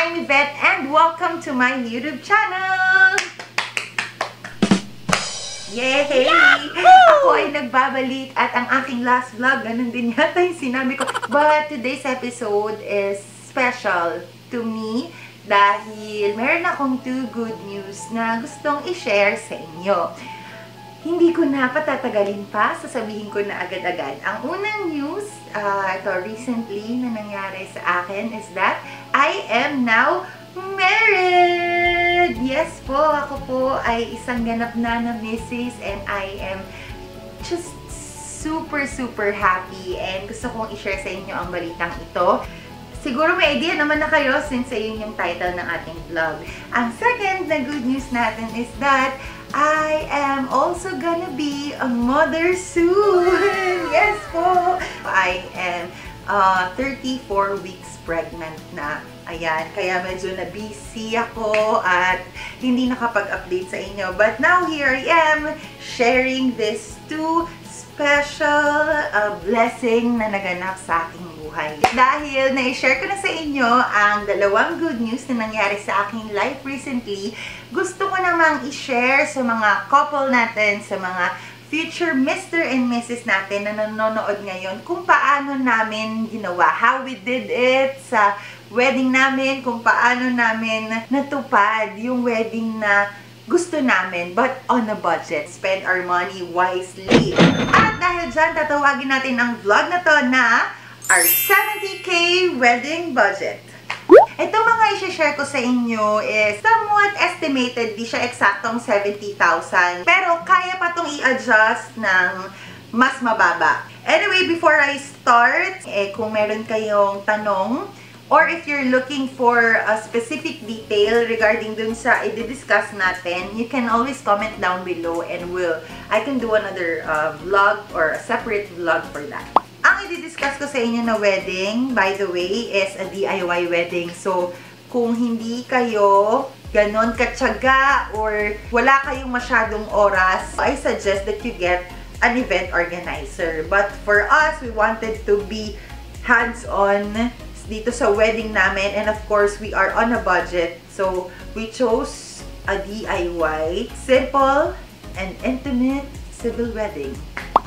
I'm Yvette and welcome to my YouTube channel! Yay! Ako ay nagbabalik at ang aking last vlog, ganun din yata yung sinabi ko. But today's episode is special to me dahil meron akong two good news na gustong i-share sa inyo. Hindi ko na patatagalin pa, sasabihin ko na agad-agad. Ang unang news, uh, ito recently na nangyari sa akin is that I am now married! Yes po, ako po ay isang ganap na na missis and I am just super, super happy and gusto kong i-share sa inyo ang balitang ito. Siguro may idea naman na kayo since ayun yung title ng ating vlog. Ang second na good news natin is that I am also gonna be a mother soon. yes po. I am uh, 34 weeks pregnant na. Ayan, kaya medyo na-busy ako at hindi nakapag-update sa inyo. But now here I am sharing this two special uh, blessing na naganap sa aking buhay. Dahil na-share ko na sa inyo ang dalawang good news na nangyari sa aking life recently, gusto ko namang i-share sa mga couple natin, sa mga future Mr. and Mrs. natin na nanonood ngayon kung paano namin ginawa, how we did it sa wedding namin, kung paano namin natupad yung wedding na gusto namin, but on a budget. Spend our money wisely. At dahil dyan, tatawagin natin ang vlog na to na our 70k wedding budget. Ito mga i-share ko sa inyo is somewhat estimated, di siya eksaktong 70,000. Pero kaya pa itong i-adjust ng mas mababa. Anyway, before I start, eh, kung meron kayong tanong, or if you're looking for a specific detail regarding dun sa i-discuss natin, you can always comment down below and we'll, I can do another uh, vlog or a separate vlog for that. Ang i-discuss ko sa inyo na wedding, by the way, is a DIY wedding. So, kung hindi kayo ganon katsaga or wala kayong masyadong oras, I suggest that you get an event organizer. But for us, we wanted to be hands-on dito sa wedding namin. And of course, we are on a budget. So, we chose a DIY, simple and intimate civil wedding.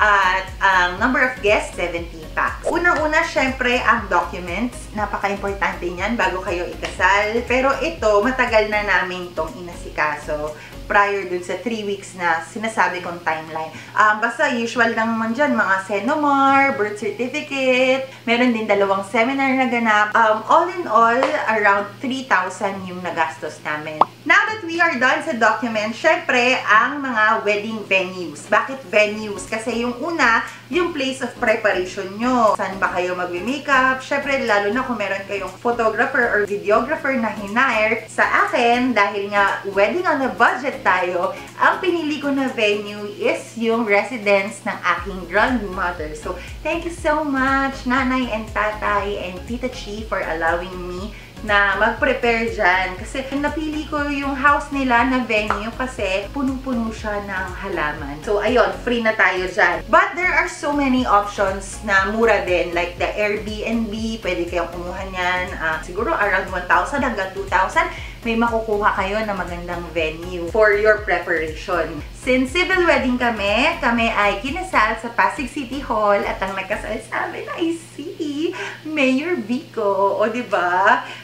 At ang um, number of guests, 70 packs. Unang-una, syempre, ang documents. Napaka-importante niyan bago kayo ikasal. Pero ito, matagal na namin itong inasikaso prior dun sa 3 weeks na sinasabi kong timeline. Um, basta usual lang naman dyan, mga Senomar, birth certificate, meron din dalawang seminar na ganap. Um, all in all, around 3,000 yung nagastos namin. Now that we are done sa document, syempre, ang mga wedding venues. Bakit venues? Kasi yung una, yung place of preparation nyo. Saan ba kayo magwi-makeup? Syempre, lalo na kung meron kayong photographer or videographer na hinire. Sa akin, dahil nga wedding on a budget tayo, ang pinili ko na venue is yung residence ng aking grandmother. So, thank you so much, nanay and tatay and tita Chi for allowing me na mag-prepare dyan. Kasi napili ko yung house nila na venue kasi punong-puno siya ng halaman. So, ayun, free na tayo dyan. But there are so many options na mura din. Like the Airbnb, pwede kayong kumuha niyan. Uh, siguro around 1,000 hanggang 2,000 may makukuha kayo na magandang venue for your preparation. Since civil wedding kami, kami ay kinasal sa Pasig City Hall at ang nagkasal sa amin ay si Mayor Vico. O, ba diba?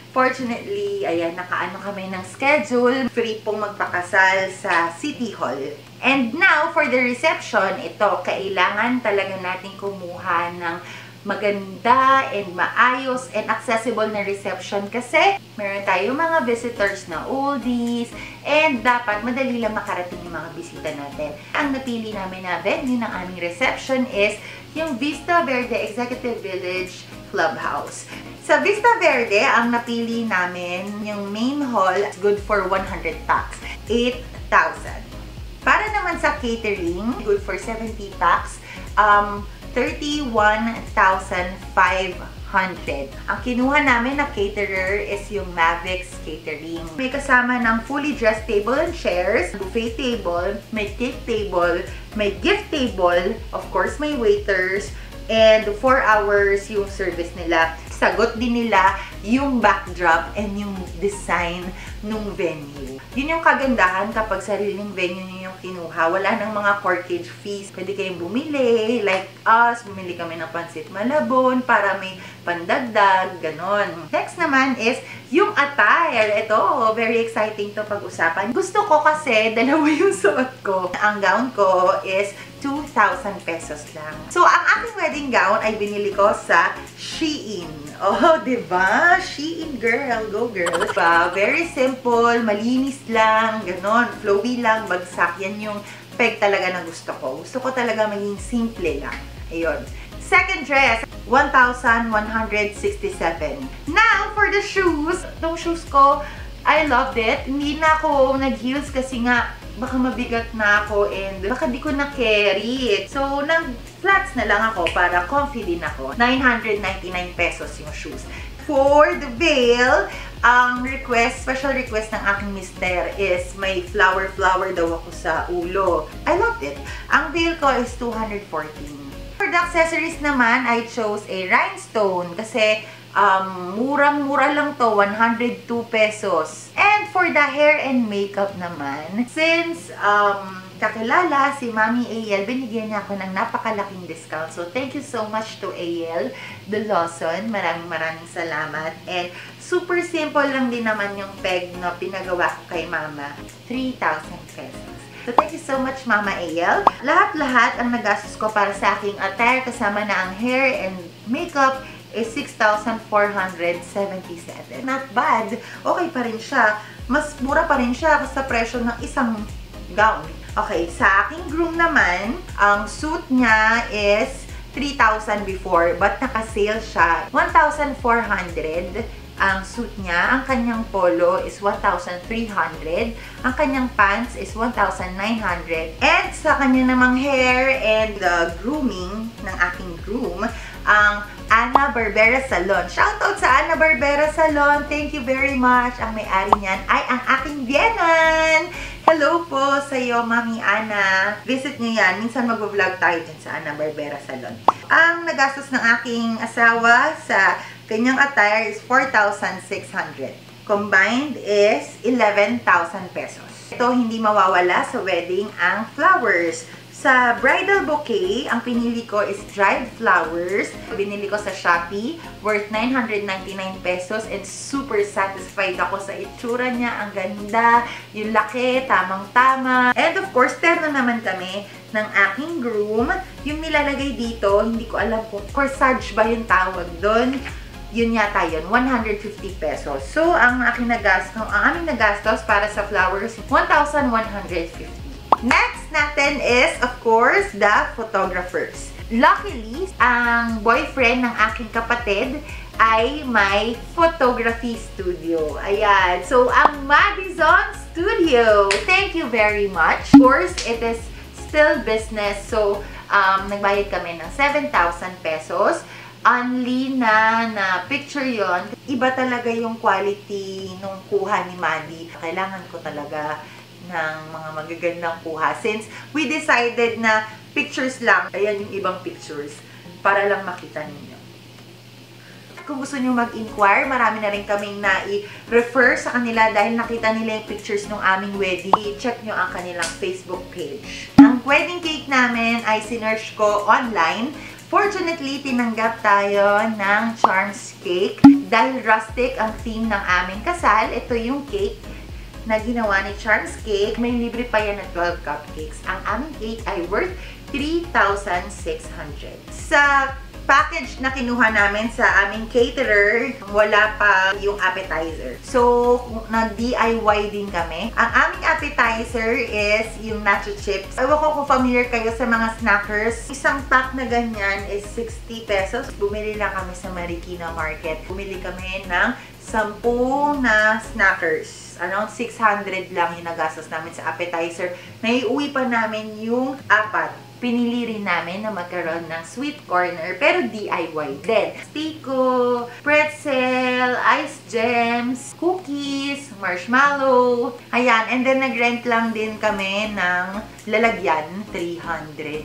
Fortunately, ayan, nakaano kami ng schedule. Free pong magpakasal sa City Hall. And now, for the reception, ito, kailangan talaga natin kumuha ng maganda and maayos and accessible na reception kasi meron tayo mga visitors na oldies and dapat madali lang makarating yung mga bisita natin. Ang napili namin na venue ng aming reception is yung Vista Verde Executive Village Clubhouse. Sa Vista Verde, ang napili namin, yung main hall, good for 100 packs. 8,000. Para naman sa catering, good for 70 packs, um, 31,500. Ang kinuha namin na caterer is yung Mavix Catering. May kasama ng fully dressed table and chairs, buffet table, may cake table, may gift table, of course may waiters, and 4 hours yung service nila. sagot din nila yung backdrop and yung design nung venue. Yun yung kagandahan kapag sariling venue nyo yung kinuha. Wala nang mga corkage fees. Pwede kayong bumili, like us, bumili kami ng pansit malabon para may pandagdag, ganon. Next naman is yung attire. Ito, very exciting to pag-usapan. Gusto ko kasi dalawa yung suot ko. Ang gown ko is 2,000 pesos lang. So, ang aking wedding gown ay binili ko sa Shein. Oh, diba? Shein girl. Go girl. Diba? Very simple, malinis lang, ganon. Flowy lang, bagsak. Yan yung peg talaga na gusto ko. Gusto ko talaga maging simple lang. Ayun. Second dress, 1,167. Now, for the shoes, itong shoes ko, I loved it. Hindi na ako nag-heels kasi nga baka mabigat na ako and baka di ko na carry. So, nag-flats na lang ako para comfy din ako. 999 pesos yung shoes. For the veil, ang request, special request ng aking mister is may flower-flower daw ako sa ulo. I loved it. Ang veil ko is 214. For the accessories naman, I chose a rhinestone kasi um, murang-mura lang to, 102 pesos. And for the hair and makeup naman, since um, kakilala si Mami AL, binigyan niya ako ng napakalaking discount. So, thank you so much to AL, the Lawson. Maraming maraming salamat. And super simple lang din naman yung peg na pinagawa ko kay Mama. 3,000 pesos. So, thank you so much, Mama AL. Lahat-lahat ang nagastos ko para sa aking attire, kasama na ang hair and makeup, is 6,477. Not bad. Okay pa rin siya. Mas mura pa rin siya sa presyo ng isang gown. Okay, sa aking groom naman, ang suit niya is 3,000 before, but naka-sale siya. 1,400 ang suit niya. Ang kanyang polo is 1,300. Ang kanyang pants is 1,900. And sa kanya namang hair and the grooming ng aking groom, ang Ana Barbera Salon. Shoutout sa Ana Barbera Salon. Thank you very much. Ang may-ari niyan ay ang aking biyanan. Hello po sa iyo, Mami Ana. Visit niyo yan. Minsan mag-vlog tayo dyan sa Ana Barbera Salon. Ang nagastos ng aking asawa sa kanyang attire is 4,600. Combined is 11,000 pesos. Ito hindi mawawala sa wedding ang flowers. Sa bridal bouquet, ang pinili ko is dried flowers. Binili ko sa Shopee, worth 999 pesos and super satisfied ako sa itsura niya. Ang ganda, yung laki, tamang-tama. And of course, terno naman kami ng aking groom. Yung nilalagay dito, hindi ko alam kung corsage ba yung tawag doon yun yata yun, 150 pesos. So, ang aking nagastos, ang aming nagastos para sa flowers, 1,150. Next natin is, of course, the photographers. Luckily, ang boyfriend ng aking kapatid ay may photography studio. Ayan. So, ang Madison Studio. Thank you very much. Of course, it is still business. So, um, nagbayad kami ng 7,000 pesos. Only na, na picture yon Iba talaga yung quality nung kuha ni Maddie. Kailangan ko talaga ng mga magagandang kuha. Since we decided na pictures lang, ayan yung ibang pictures, para lang makita ninyo. Kung gusto nyo mag-inquire, marami na rin kaming na-refer sa kanila dahil nakita nila yung pictures ng aming wedding. I-check nyo ang kanilang Facebook page. Ang wedding cake namin ay sinerch ko online. Fortunately, tinanggap tayo ng Charms Cake. Dahil rustic ang theme ng aming kasal, ito yung cake na ginawa ni Charms Cake. May libre pa yan na 12 cupcakes. Ang aming cake ay worth 3,600. Sa package na kinuha namin sa aming caterer, wala pa yung appetizer. So, nag-DIY din kami. Ang aming appetizer is yung nacho chips. Ewan ko kung familiar kayo sa mga snackers. Isang pack na ganyan is 60 pesos. Bumili lang kami sa Marikina Market. Bumili kami ng 10 na snackers around 600 lang yung nagastos namin sa appetizer. Naiuwi pa namin yung apat. Pinili rin namin na magkaroon ng sweet corner, pero DIY din. Stiko, pretzel, ice gems, cookies, marshmallow. Ayan, and then nag-rent lang din kami ng lalagyan, 300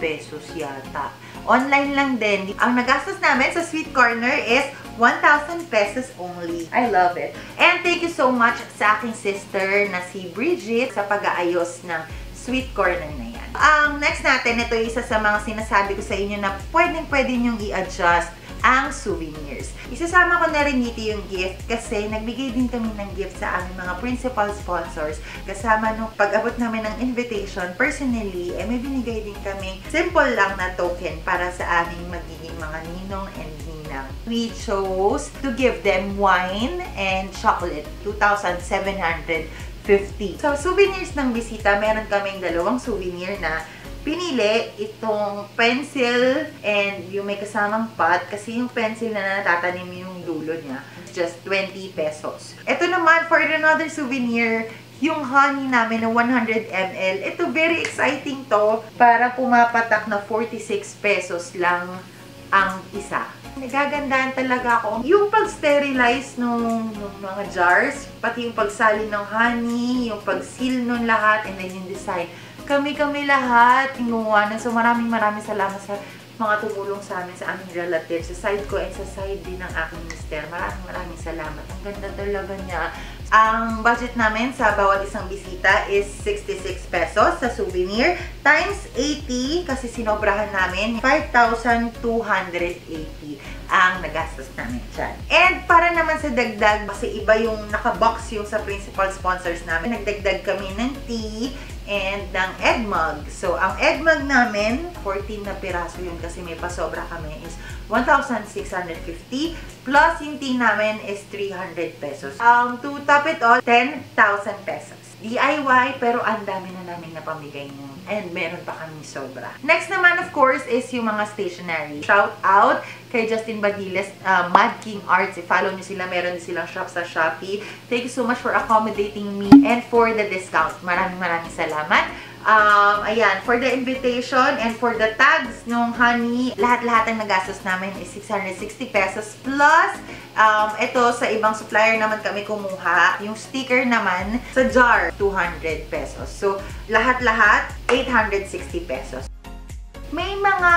pesos yata. Online lang din. Ang nagastos namin sa sweet corner is 1,000 pesos only. I love it. And thank you so much sa aking sister na si Bridget sa pag-aayos ng sweet corner na yan. Ang next natin, ito yung isa sa mga sinasabi ko sa inyo na pwedeng-pwede nyong i-adjust ang souvenirs. Isasama ko na rin dito yung gift kasi nagbigay din kami ng gift sa aming mga principal sponsors. Kasama nung pag-abot namin ng invitation, personally, eh, may binigay din kami simple lang na token para sa aming magiging mga ninong and ninang. We chose to give them wine and chocolate, 2,750. So, souvenirs ng bisita, meron kaming dalawang souvenir na pinili itong pencil and yung may kasamang pot kasi yung pencil na natatanim yung dulo niya just 20 pesos. Ito naman for another souvenir yung honey namin na 100 ml. Ito very exciting to para pumapatak na 46 pesos lang ang isa. Nagagandaan talaga ako. Yung pag-sterilize nung, mga jars, pati yung pagsalin ng honey, yung pag-seal nung lahat, and then yung design kami-kami lahat na. So maraming maraming salamat sa mga tumulong sa amin, sa aming relatives, sa side ko and sa side din ng aking mister. Maraming maraming salamat. Ang ganda talaga niya. Ang budget namin sa bawat isang bisita is 66 pesos sa souvenir times 80 kasi sinobrahan namin 5,280 ang nagastos namin dyan. And para naman sa dagdag, kasi iba yung nakabox yung sa principal sponsors namin, nagdagdag kami ng tea and ng egg mug. So, ang egg mug namin, 14 na piraso yun kasi may pasobra kami is 1,650 plus yung tea namin is 300 pesos. Um, to top it all, 10,000 pesos. DIY, pero ang dami na namin napamigay nyo. And meron pa kami sobra. Next naman, of course, is yung mga stationery. Shout out kay Justin Badiles, uh, Mad King Arts. I-follow nyo sila. Meron silang shop sa Shopee. Thank you so much for accommodating me and for the discount. Maraming maraming salamat. Um, ayan, for the invitation and for the tags nung honey, lahat-lahat ang nagastos namin is 660 pesos plus um, ito sa ibang supplier naman kami kumuha. Yung sticker naman sa jar, 200 pesos. So, lahat-lahat, 860 pesos may mga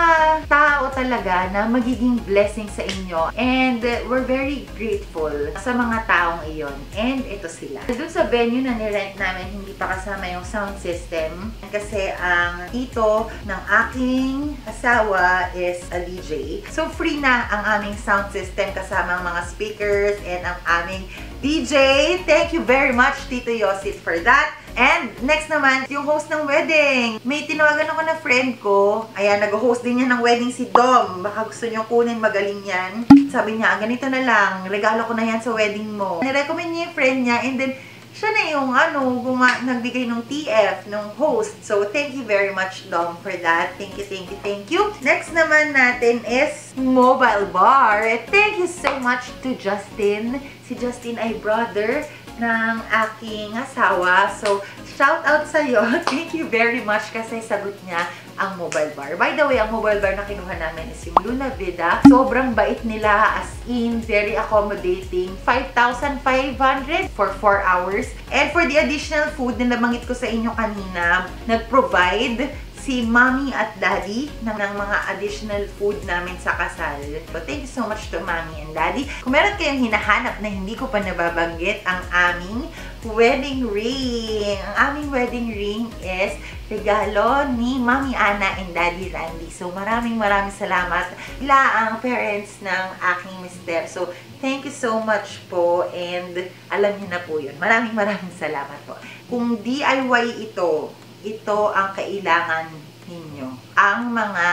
tao talaga na magiging blessing sa inyo. And we're very grateful sa mga taong iyon. And ito sila. Doon sa venue na nirent namin, hindi pa kasama yung sound system. Kasi ang tito ng aking asawa is a DJ. So free na ang aming sound system kasama ang mga speakers and ang aming DJ. Thank you very much, Tito Yosit, for that. And next naman, yung host ng wedding. May tinawagan ako na friend ko. Ayan, nag-host din niya ng wedding si Dom. Baka gusto niyo kunin, magaling yan. Sabi niya, ganito na lang, regalo ko na yan sa wedding mo. Nirecommend niya yung friend niya and then siya na yung ano, guma, nagbigay ng TF, ng host. So, thank you very much, Dom, for that. Thank you, thank you, thank you. Next naman natin is mobile bar. Thank you so much to Justin. Si Justin ay brother ng aking asawa. So, shout out sa iyo. Thank you very much kasi sagot niya ang mobile bar. By the way, ang mobile bar na kinuha namin is yung Luna Vida. Sobrang bait nila as in, very accommodating. 5,500 for 4 hours. And for the additional food na nabanggit ko sa inyo kanina, nag-provide si mommy at daddy ng, mga additional food namin sa kasal. So, thank you so much to mommy and daddy. Kung meron kayong hinahanap na hindi ko pa nababanggit, ang aming wedding ring. Ang aming wedding ring is regalo ni Mami Ana and Daddy Randy. So, maraming maraming salamat. Ila ang parents ng aking mister. So, thank you so much po and alam niyo na po yun. Maraming maraming salamat po. Kung DIY ito, ito ang kailangan ninyo. Ang mga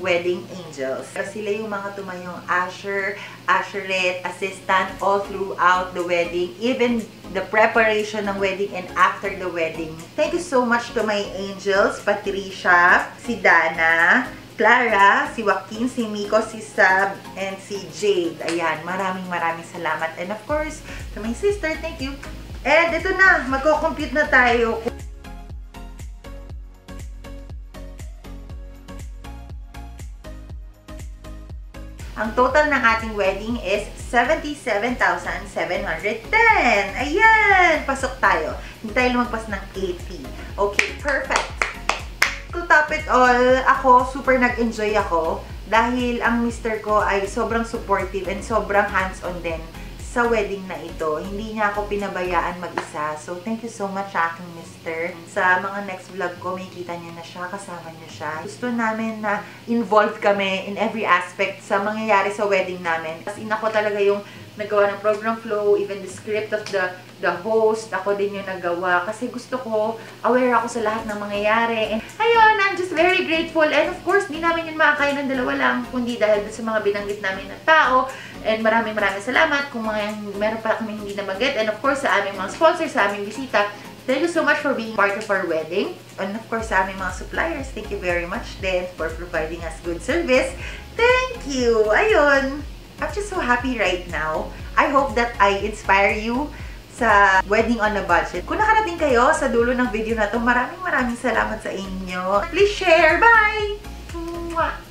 wedding angels. Sila yung mga tumayong usher, usherette, assistant all throughout the wedding. Even the preparation ng wedding and after the wedding. Thank you so much to my angels, Patricia, si Dana, Clara, si Joaquin, si Miko, si Sab, and si Jade. Ayan, maraming maraming salamat. And of course, to my sister, thank you. And ito na, magko-compute na tayo Ang total ng ating wedding is 77,710. Ayan! Pasok tayo. Hindi tayo lumagpas ng 80. Okay, perfect. To top it all, ako, super nag-enjoy ako Dahil ang mister ko ay sobrang supportive and sobrang hands-on din sa wedding na ito. Hindi niya ako pinabayaan mag-isa. So, thank you so much sa aking mister. Sa mga next vlog ko, may kita niyo na siya, kasama niyo siya. Gusto namin na involved kami in every aspect sa mangyayari sa wedding namin. Kasi ako talaga yung nagawa ng program flow, even the script of the the host, ako din yung nagawa. Kasi gusto ko, aware ako sa lahat ng mangyayari. And ayun, I'm just very grateful. And of course, di namin yun makakaya ng dalawa lang, kundi dahil sa mga binanggit namin ng tao. And maraming maraming salamat kung mga meron pa kami hindi na mag-get. And of course, sa aming mga sponsors, sa aming bisita, Thank you so much for being part of our wedding. And of course, sa aming mga suppliers, thank you very much then for providing us good service. Thank you! Ayun! I'm just so happy right now. I hope that I inspire you sa wedding on a budget. Kung nakarating kayo sa dulo ng video na to, maraming maraming salamat sa inyo. Please share! Bye! Mwah!